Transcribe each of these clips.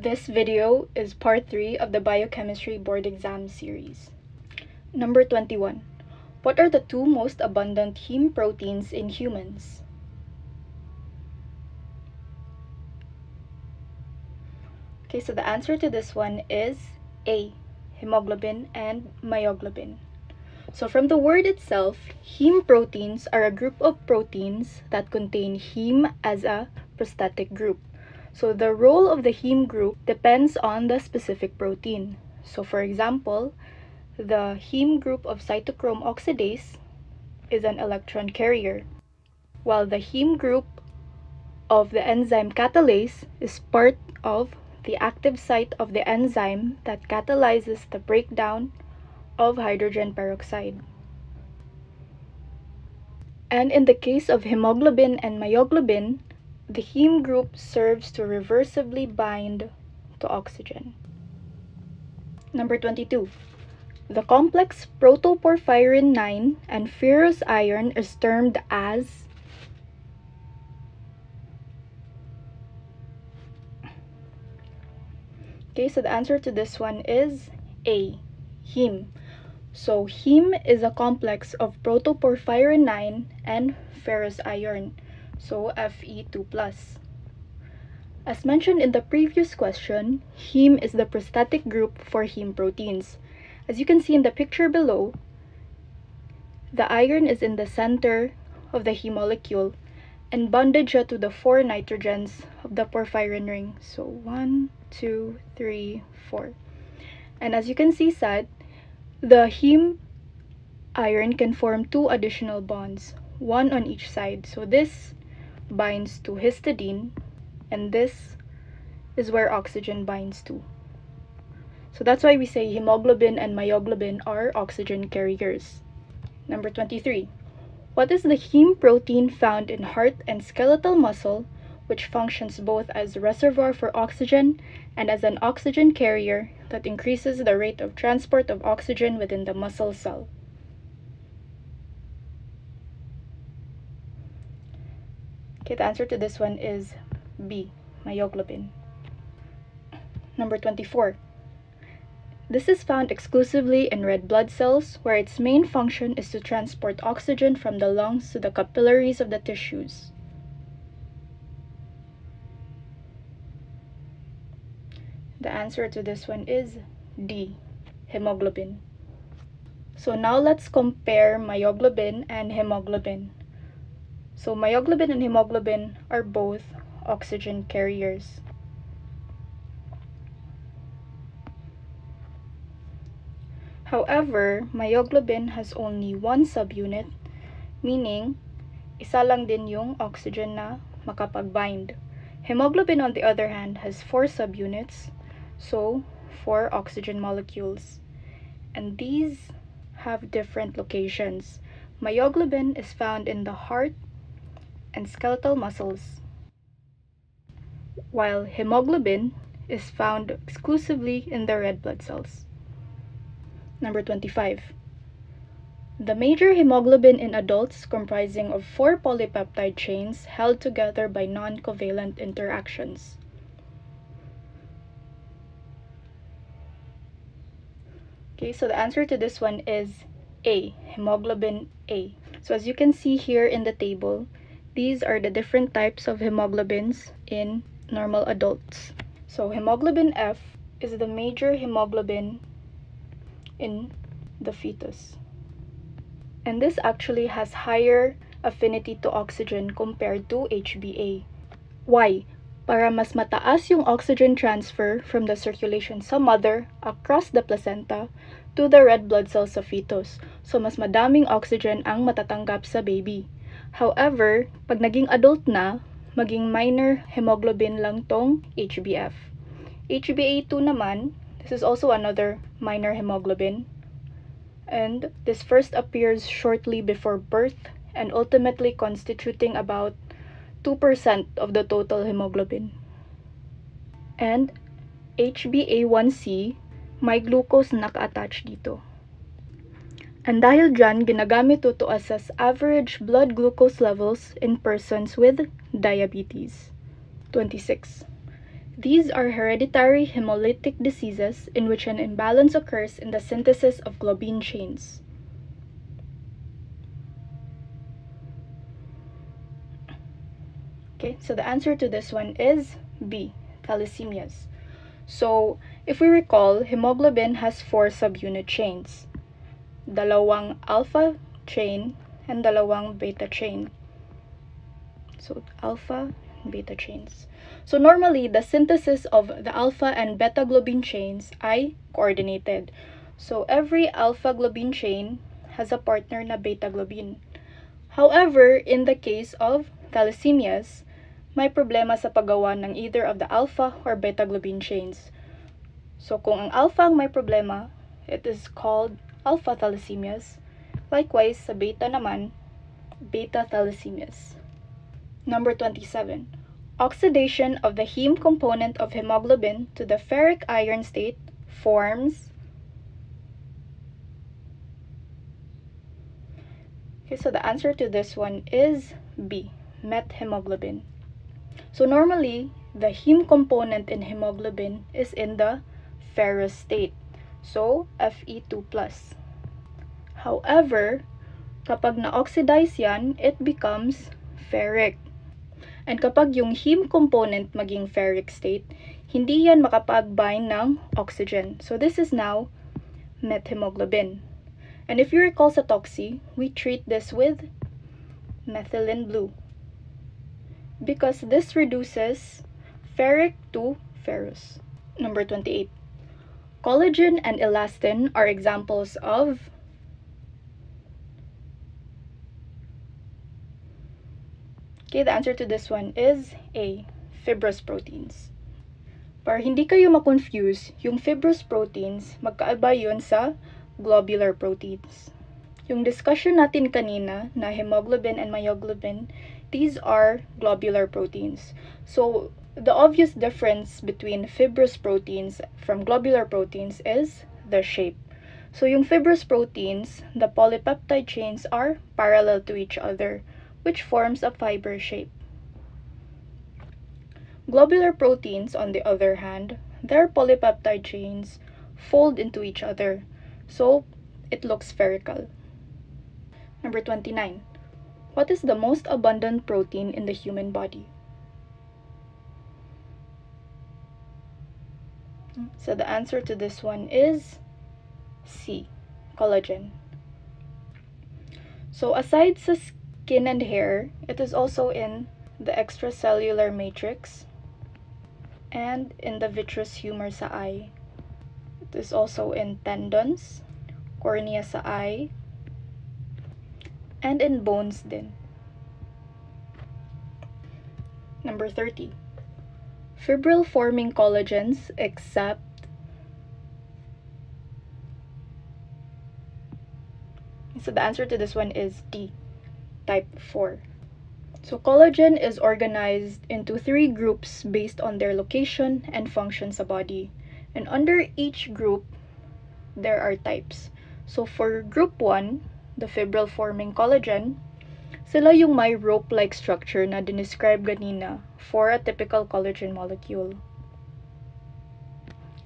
This video is part 3 of the Biochemistry Board Exam series. Number 21. What are the two most abundant heme proteins in humans? Okay, so the answer to this one is A, hemoglobin and myoglobin. So from the word itself, heme proteins are a group of proteins that contain heme as a prosthetic group. So the role of the heme group depends on the specific protein. So for example, the heme group of cytochrome oxidase is an electron carrier, while the heme group of the enzyme catalase is part of the active site of the enzyme that catalyzes the breakdown of hydrogen peroxide. And in the case of hemoglobin and myoglobin, the heme group serves to reversibly bind to oxygen. Number 22. The complex protoporphyrin 9 and ferrous iron is termed as Okay, so the answer to this one is A, heme. So heme is a complex of protoporphyrin 9 and ferrous iron so Fe2+. plus. As mentioned in the previous question, heme is the prosthetic group for heme proteins. As you can see in the picture below, the iron is in the center of the heme molecule and bonded to the four nitrogens of the porphyrin ring. So one, two, three, four. And as you can see sad, the heme iron can form two additional bonds, one on each side. So this binds to histidine and this is where oxygen binds to. So that's why we say hemoglobin and myoglobin are oxygen carriers. Number 23. What is the heme protein found in heart and skeletal muscle which functions both as a reservoir for oxygen and as an oxygen carrier that increases the rate of transport of oxygen within the muscle cell? Okay, the answer to this one is B, myoglobin. Number 24. This is found exclusively in red blood cells, where its main function is to transport oxygen from the lungs to the capillaries of the tissues. The answer to this one is D, hemoglobin. So now let's compare myoglobin and hemoglobin. So myoglobin and hemoglobin are both oxygen carriers. However, myoglobin has only one subunit, meaning isa lang din yung oxygen na makapag-bind. Hemoglobin on the other hand has four subunits, so four oxygen molecules. And these have different locations. Myoglobin is found in the heart and skeletal muscles, while hemoglobin is found exclusively in the red blood cells. Number 25. The major hemoglobin in adults comprising of four polypeptide chains held together by non-covalent interactions. Okay, so the answer to this one is A, hemoglobin A. So as you can see here in the table, these are the different types of hemoglobins in normal adults. So hemoglobin F is the major hemoglobin in the fetus. And this actually has higher affinity to oxygen compared to HbA. Why? Para mas mataas yung oxygen transfer from the circulation sa mother across the placenta to the red blood cells sa fetus. So mas madaming oxygen ang matatanggap sa baby. However, pag naging adult na, maging minor hemoglobin lang tong HbF. HbA2 naman, this is also another minor hemoglobin. And this first appears shortly before birth and ultimately constituting about 2% of the total hemoglobin. And HbA1c, may glucose naka-attach dito. And dahil dyan, ginagamit ito to assess average blood glucose levels in persons with diabetes. 26. These are hereditary hemolytic diseases in which an imbalance occurs in the synthesis of globin chains. Okay, so the answer to this one is B, thalassemias. So, if we recall, hemoglobin has four subunit chains. Dalawang alpha chain and dalawang beta chain. So, alpha beta chains. So, normally, the synthesis of the alpha and beta globin chains ay coordinated. So, every alpha globin chain has a partner na beta globin. However, in the case of thalassemias, may problema sa paggawa ng either of the alpha or beta globin chains. So kung ang alpha ang may problema, it is called alpha thalassemias. Likewise, sa beta naman, beta thalassemias. Number 27. Oxidation of the heme component of hemoglobin to the ferric iron state forms Okay, so the answer to this one is B, methemoglobin. So normally, the heme component in hemoglobin is in the ferrous state. So, Fe2+. However, kapag na-oxidize yan, it becomes ferric. And kapag yung heme component maging ferric state, hindi yan makapag-bind ng oxygen. So this is now methemoglobin. And if you recall sa toxi, we treat this with methylene blue because this reduces ferric to ferrous. Number 28. Collagen and elastin are examples of Okay, the answer to this one is A, fibrous proteins. Para hindi kayo ma-confuse, yung fibrous proteins, magkaiba yun sa globular proteins. Yung discussion natin kanina na hemoglobin and myoglobin these are globular proteins. So the obvious difference between fibrous proteins from globular proteins is the shape. So yung fibrous proteins, the polypeptide chains are parallel to each other, which forms a fiber shape. Globular proteins, on the other hand, their polypeptide chains fold into each other, so it looks spherical. Number 29. What is the most abundant protein in the human body? So the answer to this one is C, collagen. So aside sa skin and hair, it is also in the extracellular matrix and in the vitreous humor sa eye. It is also in tendons, cornea sa eye, and in bones din. Number 30. Fibril forming collagens except So the answer to this one is D, type 4. So collagen is organized into three groups based on their location and function sa body. And under each group, there are types. So for group 1, the fibril forming collagen, sila yung may rope-like structure na dinescribe ganina for a typical collagen molecule.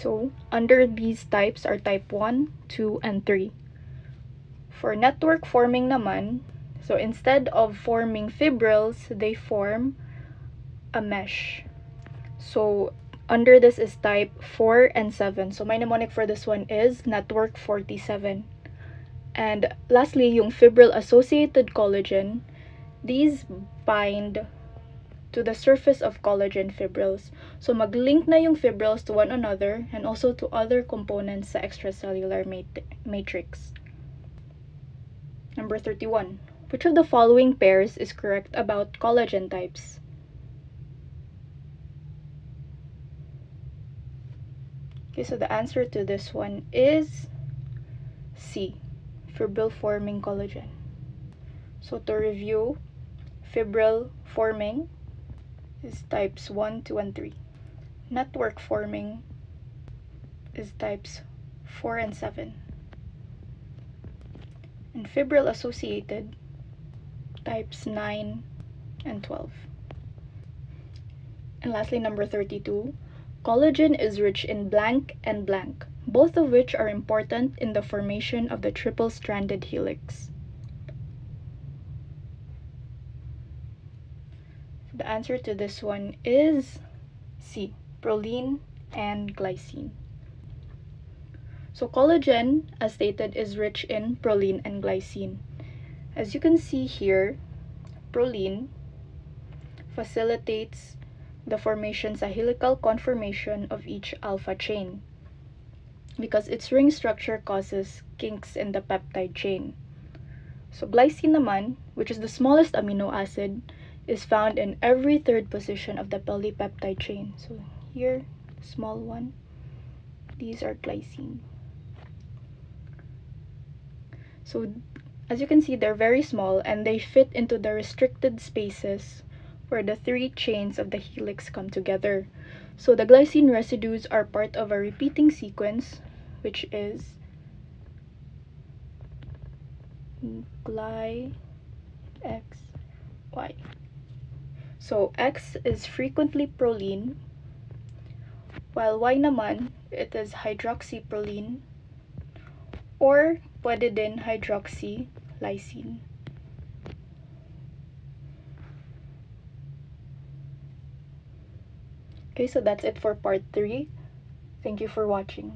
So, under these types are type 1, 2, and 3. For network forming naman, so instead of forming fibrils, they form a mesh. So, under this is type 4 and 7. So, my mnemonic for this one is network 47. And lastly, yung fibril-associated collagen, these bind to the surface of collagen fibrils. So mag-link na yung fibrils to one another and also to other components sa extracellular mat matrix. Number 31. Which of the following pairs is correct about collagen types? Okay, so the answer to this one is C fibril forming collagen. So to review, fibril forming is types 1, 2, and 3. Network forming is types 4 and 7. And fibril associated types 9 and 12. And lastly, number 32, Collagen is rich in blank and blank, both of which are important in the formation of the triple-stranded helix. The answer to this one is C, proline and glycine. So collagen, as stated, is rich in proline and glycine. As you can see here, proline facilitates the formation sa helical conformation of each alpha chain because its ring structure causes kinks in the peptide chain. So glycine naman, which is the smallest amino acid, is found in every third position of the polypeptide chain. So here, small one, these are glycine. So as you can see, they're very small and they fit into the restricted spaces where the three chains of the helix come together. So the glycine residues are part of a repeating sequence, which is gly x y. So x is frequently proline, while y naman, it is hydroxyproline or pwede din hydroxylysine. Okay, so that's it for part 3. Thank you for watching.